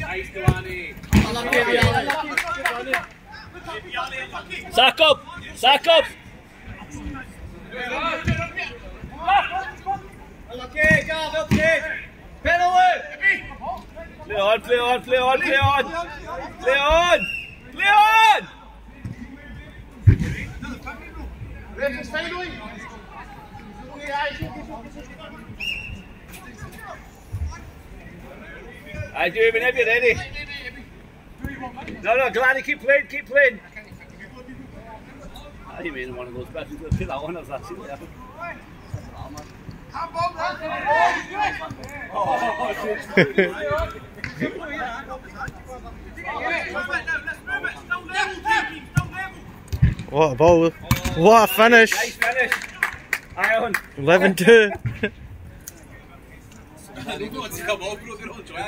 Nice, Delaney. Sack up! Sack up! Okay, Gav, okay. Penalty! Play on, play on, play! I do whenever you're ready. No, no, Gladdy, keep playing, keep playing. I didn't mean one of those bets. He's going to put that on us, that's it. Yeah. What a ball. What a finish. Nice finish. Ireland. 11 2.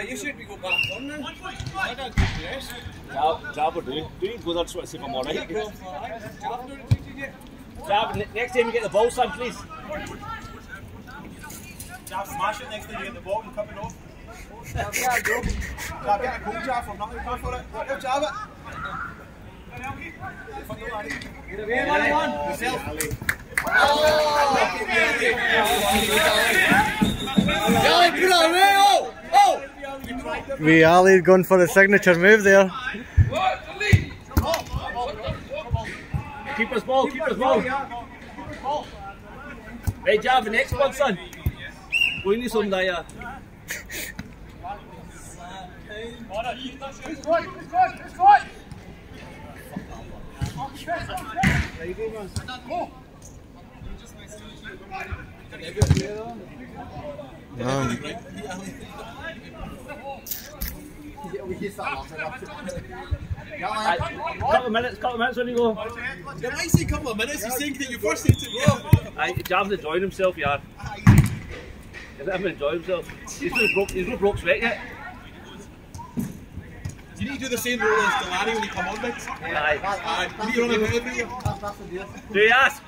you should be going back on then. Jav, jab or do. Do you go there to see if I'm alright? Jav, ne- next time you get the ball, son, please. Jav, smash it next time you get the ball and cup it off. Jav, yeah, go. Jav, get a goal jab from nothing, go for it. Go jab it. Vialli going for the signature move there. Keep us ball, keep us ball. Hey, Jav, the next one, son. We need some there. Um, Couple of minutes, couple of minutes when you go. You might say couple of minutes, he's saying that you first need to go. Aye, Jav's enjoying himself, yeah. He's let him enjoy himself. He's not broke, he's not broke sweat yet. You need to do the same role as Delaney when you come on, mate. Aye. Aye, you need to run a bit of you. Do you ask?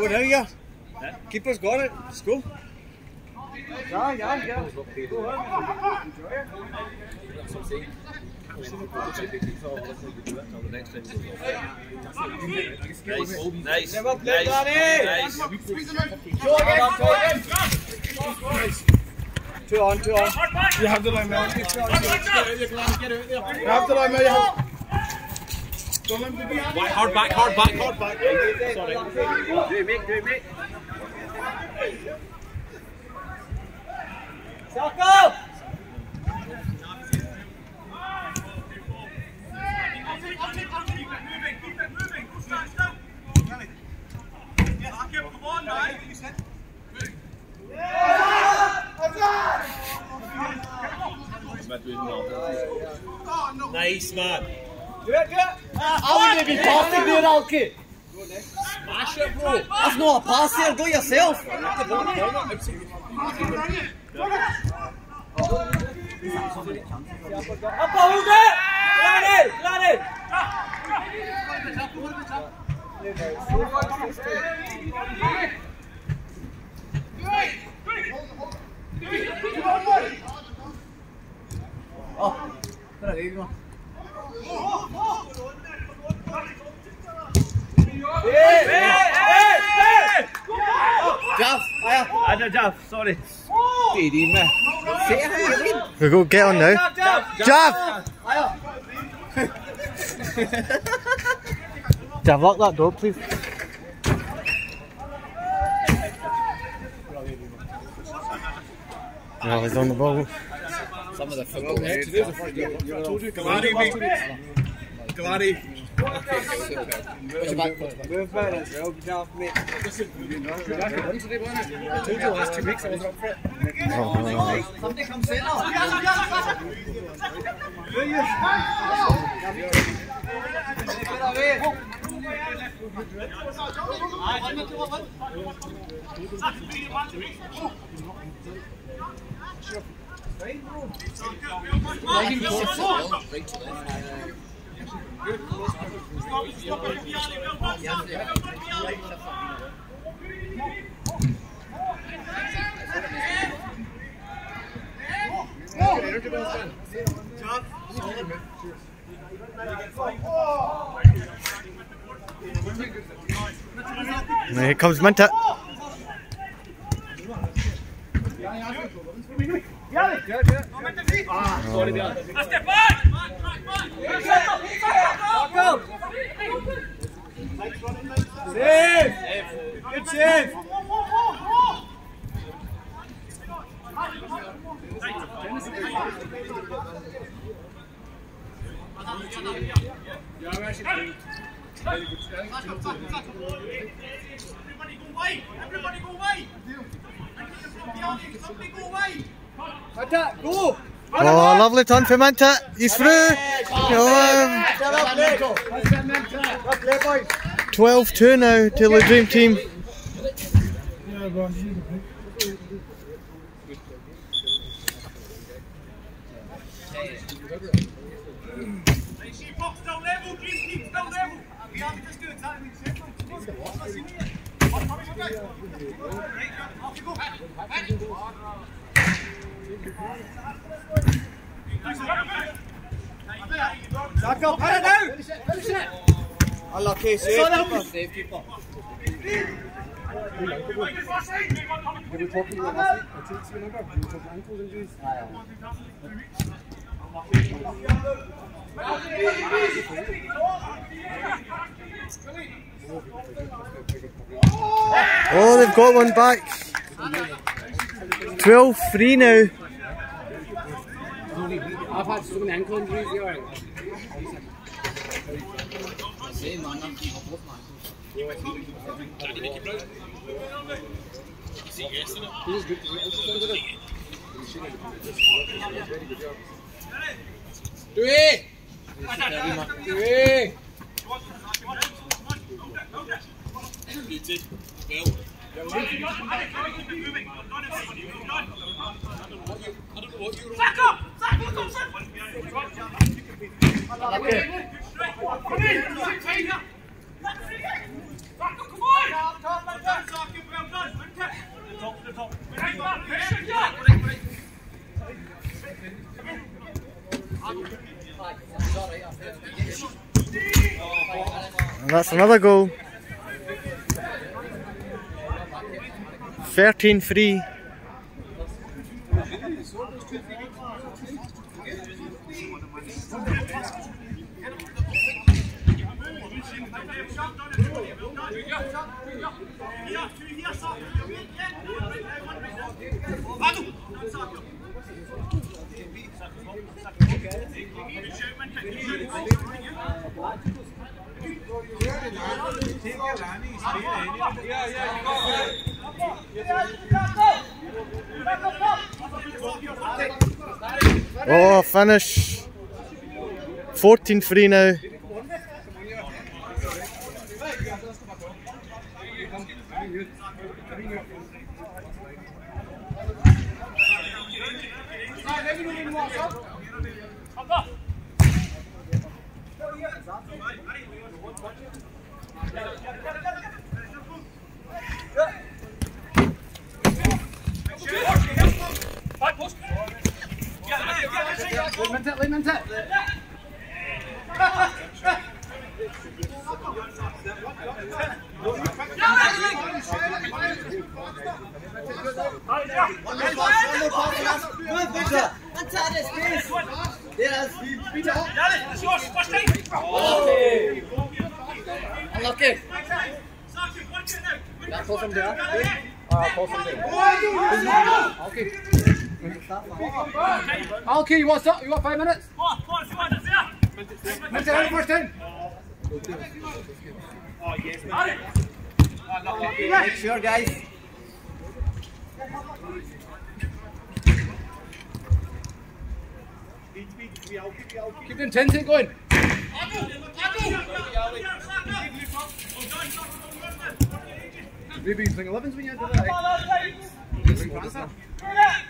Go now, yeah. Keeper's got it. Let's go. Yeah, yeah, yeah. Nice, nice, Never play, nice, Danny. Eh? nice. Go again, go. Two on, two on. You have the line, man. Get out there, get out. You have the line, man. You have- Don't let him be behind you. Hard back, hard back, hard back. Sorry. Do it, mate, do it, mate. Sako! Nice, man. Do it, do it. I wouldn't be passing there, Alki. Smash it, bro. That's not a pass there, it yourself. Up, hold it! Gladys, Gladys! Hey, hey, hey, hey! Jav, aya. I did Jav, sorry. we go get on now. Jav! Jav, lock that door, please. Well, he's on the ball. Gladys, mate. Gladdy. Move back as well, Jav, mate. I told you last two weeks I wasn't up for it. Oh, Somebody come sit now. And here comes Minta. Save! Good save! Yeah, I'm actually very good. Everybody go away! Everybody go away! Somebody go away! Oh, lovely turn for Minta. He's through. Oh, Up 12 2 now to the Dream Team. She box down level, dream team down level! We have to just do it, that means Off you go! Back up, hit it now! Unlucky, save. Save keeper. Oh, they've got one back. 12 3 now. I've had so many ankle injuries here. Three! Three! Sack up! Sack up, Thompson! Sack up, come on! Well done, Sarkin, well done. Top to the top. Right back, pressure, yeah! And that's another goal. 13 3. Oh, finish. 14 3 now. Victor. Inside the space. Unlucky. That pulls him down. Uh, pulls him down. Okay. Okay, you want stop? You want five minutes? Mental head first in. Make sure, guys. Keep the intensity going. Maybe using 11s when you had that.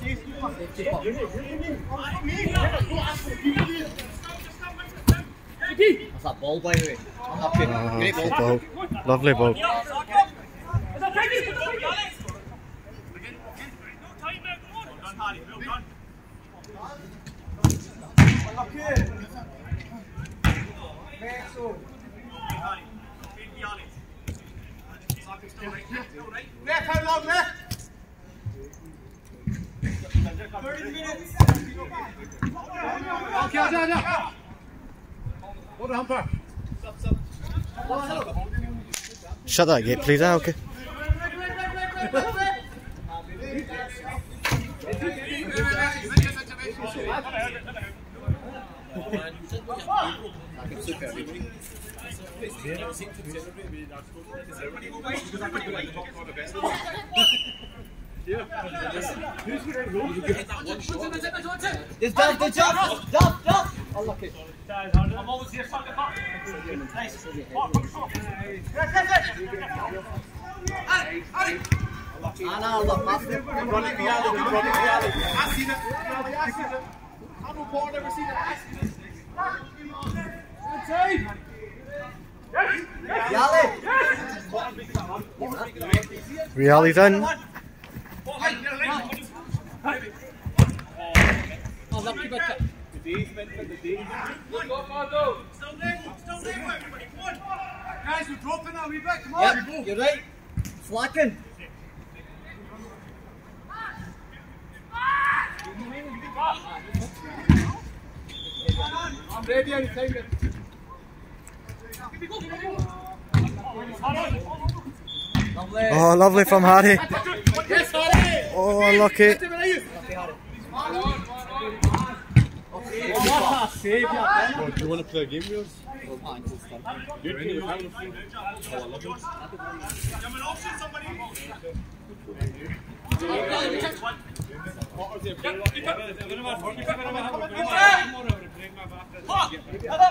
That's that ball, by the way. Unlucky. Oh, ah, Great ball. ball. Lovely ball. Left, how long left? Okay, yeah, yeah. Hold on, umpire. Shut that gate, please. Okay. It's done, good job. Done, done. Unlucky. I'm always here, suck it back. Nice. Oh, come on. Ah, no, look, massive. Running the alley, running the alley. I seen it. I seen it. I know Paul never seen it. I seen it. Inside. Yali. Reali's in. Still there, still there, everybody. Come on. Guys, we're dropping now. We back. Come on. Yep, you're right. Slacking. I'm ready anytime. then. Lovely. Oh, lovely from Harry. Yes, Harry. Oh, unlucky. Where are you? Do you want to play a game with us? Coming off, shit, somebody. Still level, dream team. Keep going. This is where it counts. Come on. Come on, come on. Up,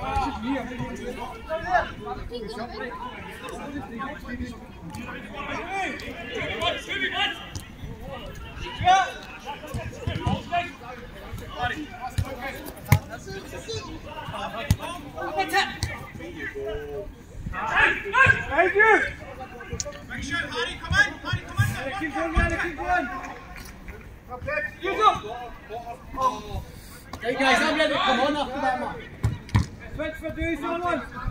Thank you. Hey guys, I'm ready. Come on after that man. Switch for three, someone. Come.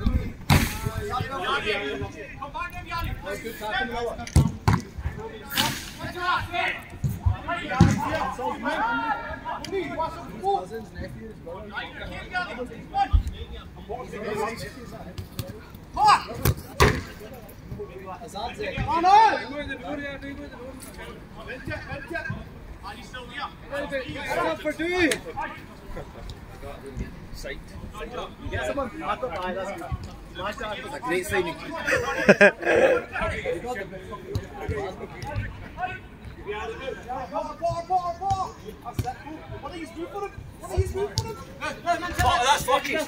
Azad's it. On. That's was a great signing. For him?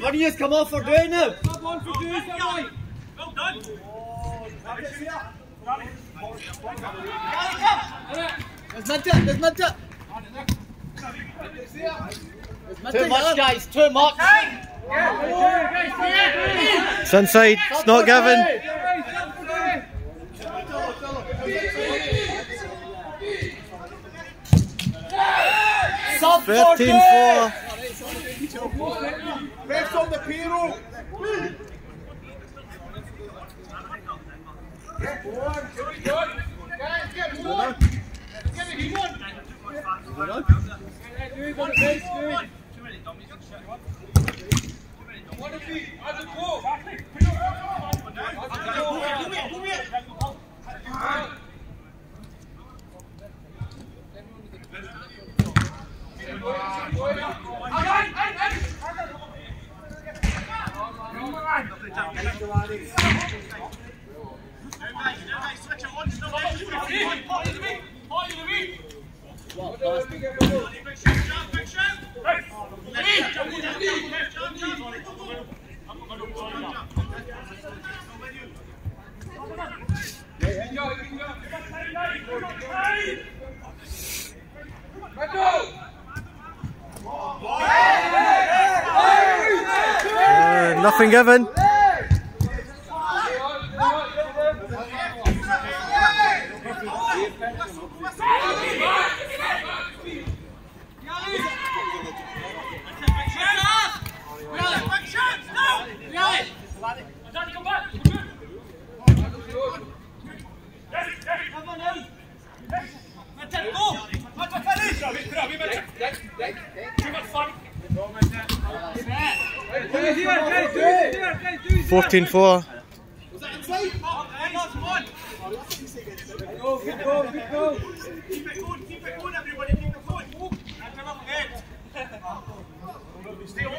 What do you come off for doing now? Done. There's Minter, there's Minter. Too much, guys, too much. It's inside. It's not given. Sub 13 4. Rest on the payroll. Scoob, on. The base, Scoob. Two minutes, Dom, you can of the left. Uh, nothing given. Fourteen four. Keep it going, keep it going, everybody, keep it going. That's enough head. Stay on.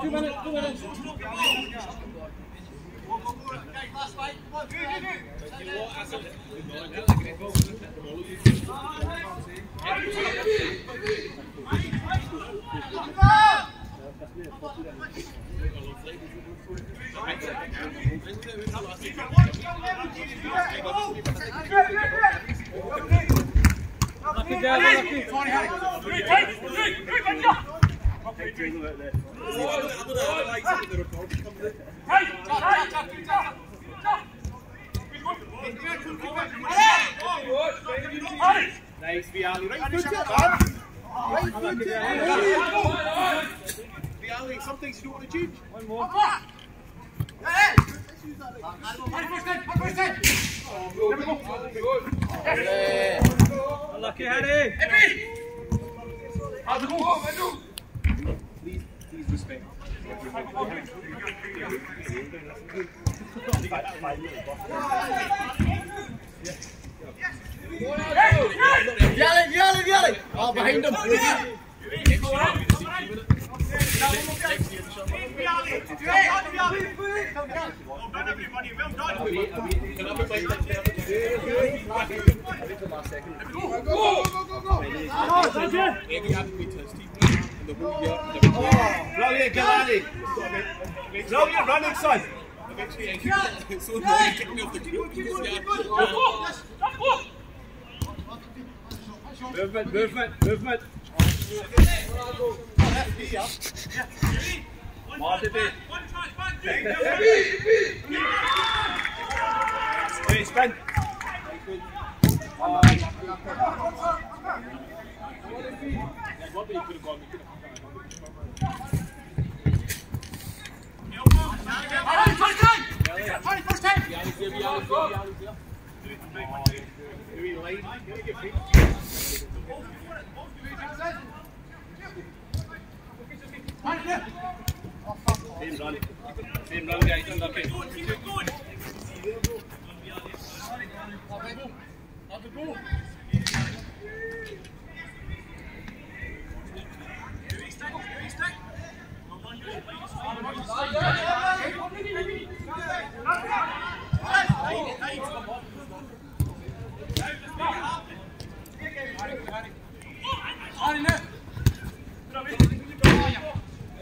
Two minutes, two minutes. Go, go, go. Guys, last fight. Come on, do, do, do. Nice, Vialli. Right foot it, man. Right foot it. Vialli, some things you don't want to change. Lucky Harry. Please, please respect. Vialli, Vialli, Vialli. Oh, behind him. Movement, movement, movement. Well done, everybody. Well done. Same run. Same run ke item. Good, good.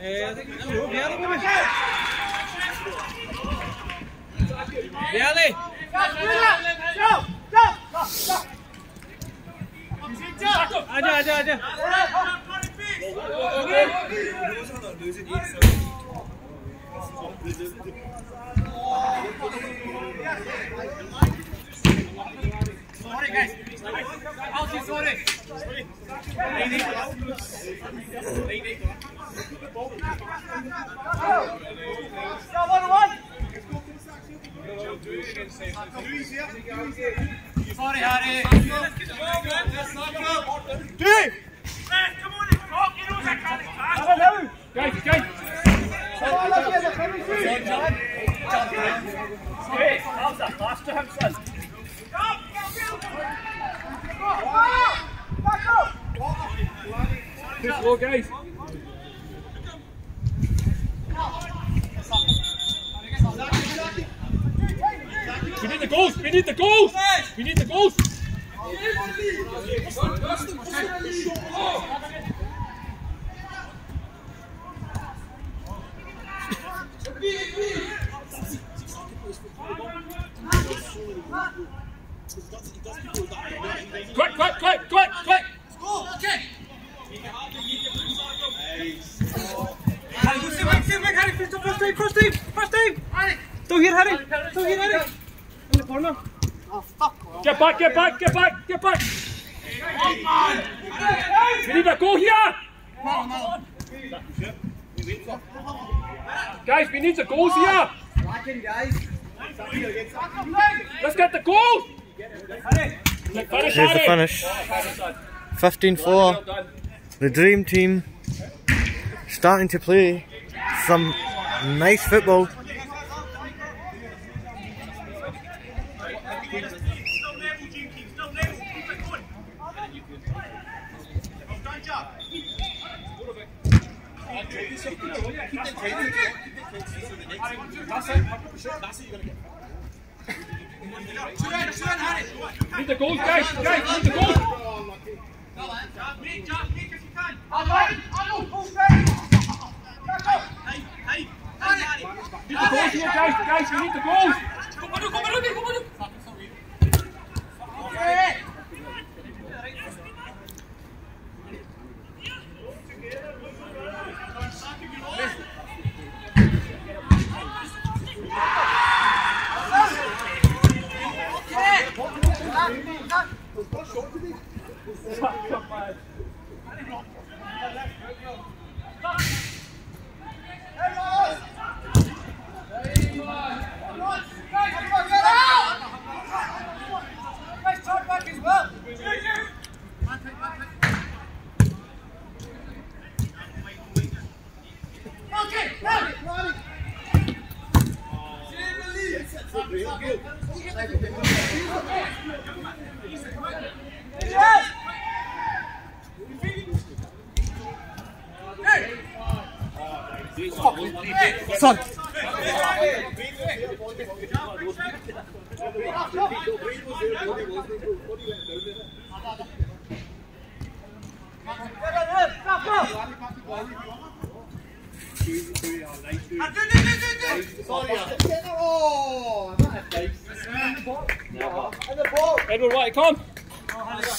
Movement, movement. Marty, babe. Altie, sorry. 3-3. 3-3. Sorry, Harry. Three. Come on, it's hot. You know I can't pass. Guys, guys. John, John, John. Hey, how's that pass to him, son? Guys. We need the goals. We need the goals. We need the goals. Quick, quick, quick, quick, quick. First team, first team, first team. Still here, Harry. Still here, Harry. In the corner. Get back, get back, get back, get back. We need a goal here. Guys, we need the goals here. Let's get the goals. Finish, Here's the finish. 15-4. The dream team starting to play some nice football. Still level, Jim King. Still level. Keep it going. Well done, Jack. Need the goals, guys. Guys, need the goals. Jack, make, Jack, make if you can. Hey, hey, hey, Harry. Need the goals here, guys. Guys, we need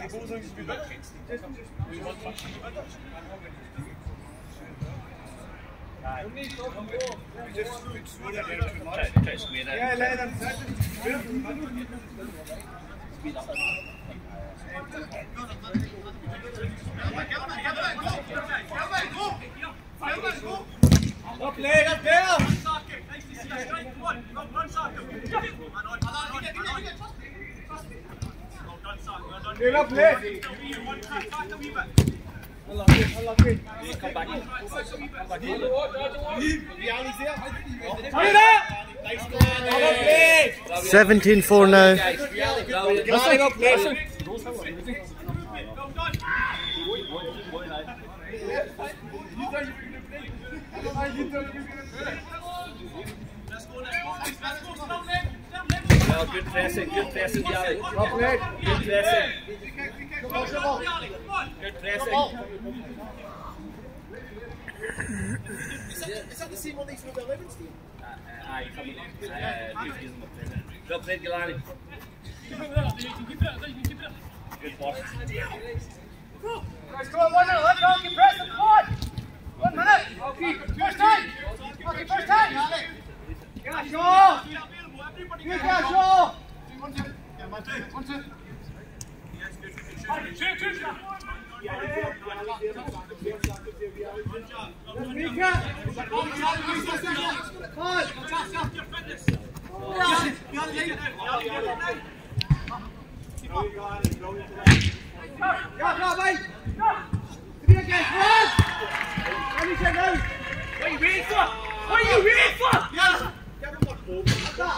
Try, try to square it. Up leg, up there! Sarkin, nice Up. One track back a. Come. Seventeen four now. Well, good pressing, good pressing, Gary. Good pressing. Good pressing. Is that the same one these number 11s, Steve? Aye, coming up. Uh, good season with Brendan. Well played, Galani. Good boss. Let's go, one minute, let's go, keep pressing, come on! One minute, okay, first time! Okay, first time! Gasho! Good Gasho! Mika! Ja, ja, wij! Drie keer, vooruit! En die Let's go!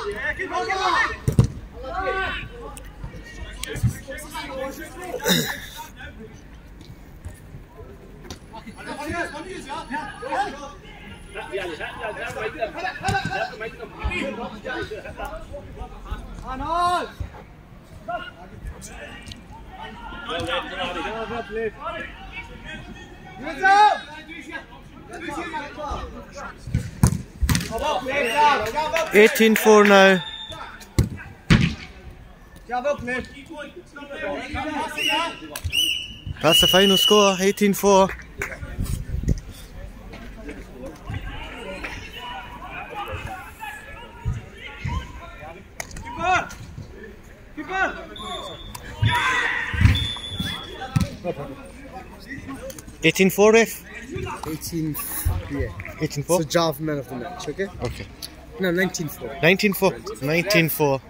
Let's go! 18 4 now. That's the final score 18 4. Eighteen four ref. Eighteen yeah. Eighteen four. So Jav man of the match, okay? Okay. No, 19 4. Nineteen four. Nineteen four.